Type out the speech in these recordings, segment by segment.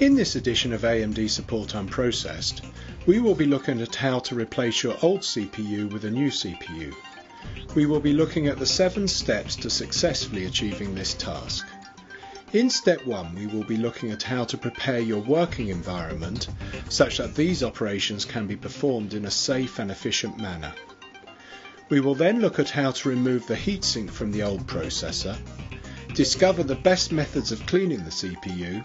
In this edition of AMD Support Unprocessed, we will be looking at how to replace your old CPU with a new CPU. We will be looking at the seven steps to successfully achieving this task. In step 1 we will be looking at how to prepare your working environment such that these operations can be performed in a safe and efficient manner. We will then look at how to remove the heatsink from the old processor, discover the best methods of cleaning the CPU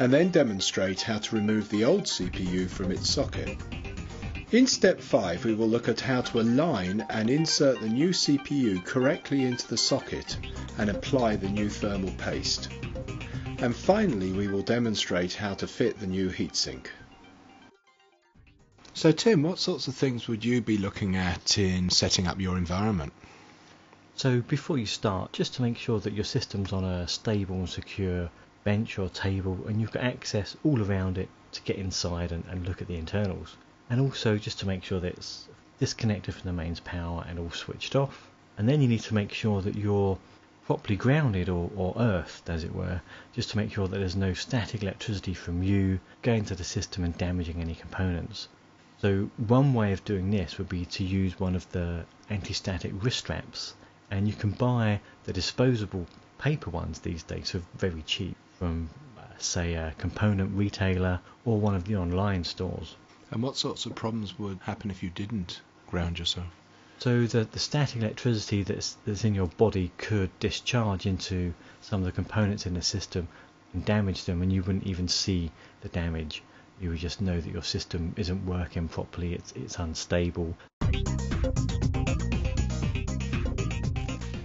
and then demonstrate how to remove the old CPU from its socket. In step 5 we will look at how to align and insert the new CPU correctly into the socket and apply the new thermal paste. And finally we will demonstrate how to fit the new heatsink. So Tim, what sorts of things would you be looking at in setting up your environment? So before you start, just to make sure that your system's on a stable and secure bench or table and you've got access all around it to get inside and, and look at the internals. And also just to make sure that it's disconnected from the mains power and all switched off. And then you need to make sure that you're properly grounded or, or earthed as it were, just to make sure that there's no static electricity from you going to the system and damaging any components. So one way of doing this would be to use one of the anti-static wrist straps and you can buy the disposable paper ones these days for very cheap from, uh, say, a component retailer or one of the online stores. And what sorts of problems would happen if you didn't ground yourself? So the, the static electricity that's, that's in your body could discharge into some of the components in the system and damage them and you wouldn't even see the damage. You would just know that your system isn't working properly, it's, it's unstable.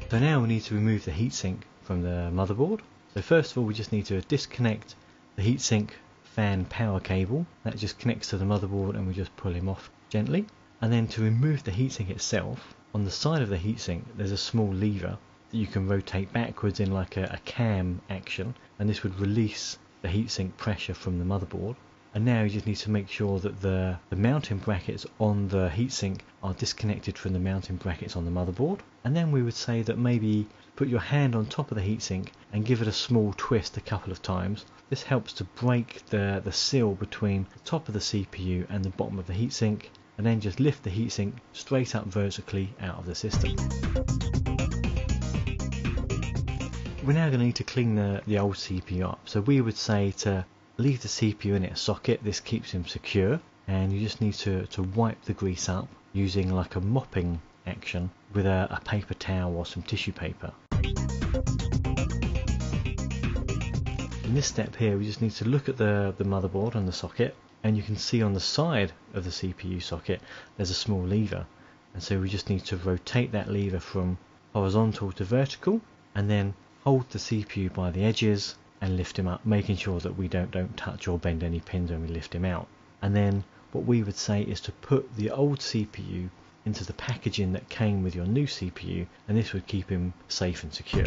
So now we need to remove the heatsink from the motherboard. So first of all we just need to disconnect the heatsink fan power cable. That just connects to the motherboard and we just pull him off gently. And then to remove the heatsink itself, on the side of the heatsink there's a small lever that you can rotate backwards in like a, a cam action and this would release the heatsink pressure from the motherboard. And now you just need to make sure that the, the mounting brackets on the heatsink are disconnected from the mounting brackets on the motherboard. And then we would say that maybe Put your hand on top of the heatsink and give it a small twist a couple of times. This helps to break the, the seal between the top of the CPU and the bottom of the heatsink and then just lift the heatsink straight up vertically out of the system. We're now going to need to clean the, the old CPU up. So we would say to leave the CPU in its socket, this keeps him secure. And you just need to, to wipe the grease up using like a mopping action with a, a paper towel or some tissue paper. In this step here we just need to look at the, the motherboard and the socket. And you can see on the side of the CPU socket there's a small lever. And so we just need to rotate that lever from horizontal to vertical and then hold the CPU by the edges and lift him up making sure that we don't don't touch or bend any pins when we lift him out and then what we would say is to put the old CPU into the packaging that came with your new CPU and this would keep him safe and secure.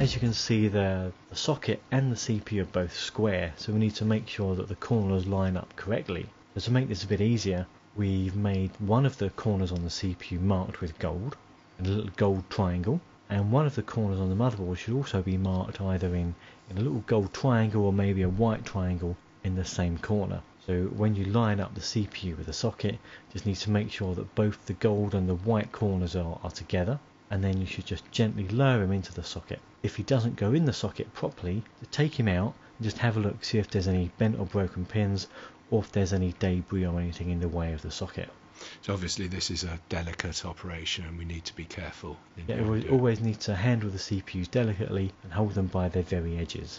As you can see the, the socket and the CPU are both square so we need to make sure that the corners line up correctly. So to make this a bit easier we've made one of the corners on the CPU marked with gold, a little gold triangle and one of the corners on the motherboard should also be marked either in, in a little gold triangle or maybe a white triangle in the same corner. So when you line up the CPU with the socket, just need to make sure that both the gold and the white corners are, are together and then you should just gently lower him into the socket. If he doesn't go in the socket properly, take him out and just have a look, see if there's any bent or broken pins or if there's any debris or anything in the way of the socket. So obviously this is a delicate operation and we need to be careful. Yeah, we always need to handle the CPUs delicately and hold them by their very edges.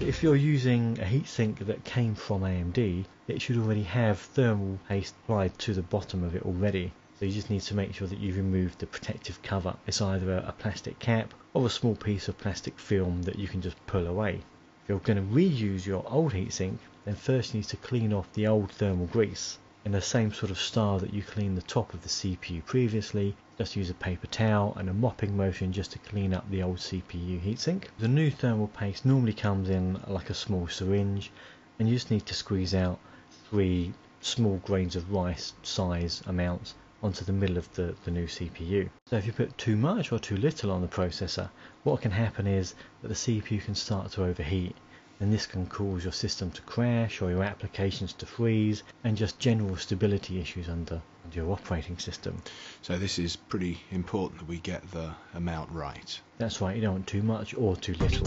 If you're using a heatsink that came from AMD, it should already have thermal paste applied to the bottom of it already. So you just need to make sure that you've removed the protective cover. It's either a, a plastic cap or a small piece of plastic film that you can just pull away. If you're going to reuse your old heatsink, then first you need to clean off the old thermal grease in the same sort of style that you cleaned the top of the CPU previously. Just use a paper towel and a mopping motion just to clean up the old CPU heatsink. The new thermal paste normally comes in like a small syringe and you just need to squeeze out three small grains of rice size amounts onto the middle of the, the new CPU. So if you put too much or too little on the processor, what can happen is that the CPU can start to overheat and this can cause your system to crash or your applications to freeze and just general stability issues under, your operating system. So this is pretty important that we get the amount right. That's right, you don't want too much or too little.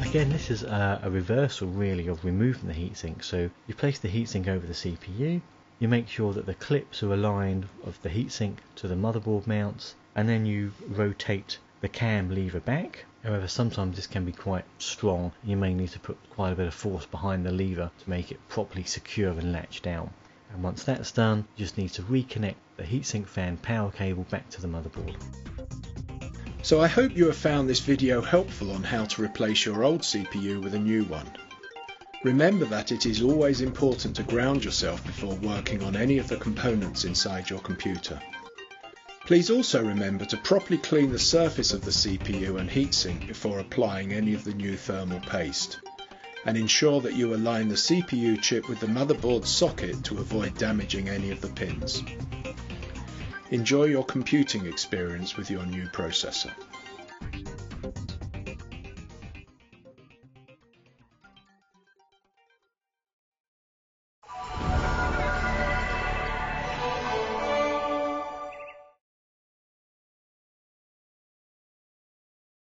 Again, this is a, a, reversal really of removing the heatsink. So you place the heatsink over the CPU, you make sure that the clips are aligned of the heatsink to the motherboard mounts, and then you rotate the cam lever back However, sometimes this can be quite strong. You may need to put quite a bit of force behind the lever to make it properly secure and latch down. And once that's done, you just need to reconnect the heatsink fan power cable back to the motherboard. So I hope you have found this video helpful on how to replace your old CPU with a new one. Remember that it is always important to ground yourself before working on any of the components inside your computer. Please also remember to properly clean the surface of the CPU and heatsink before applying any of the new thermal paste. And ensure that you align the CPU chip with the motherboard socket to avoid damaging any of the pins. Enjoy your computing experience with your new processor.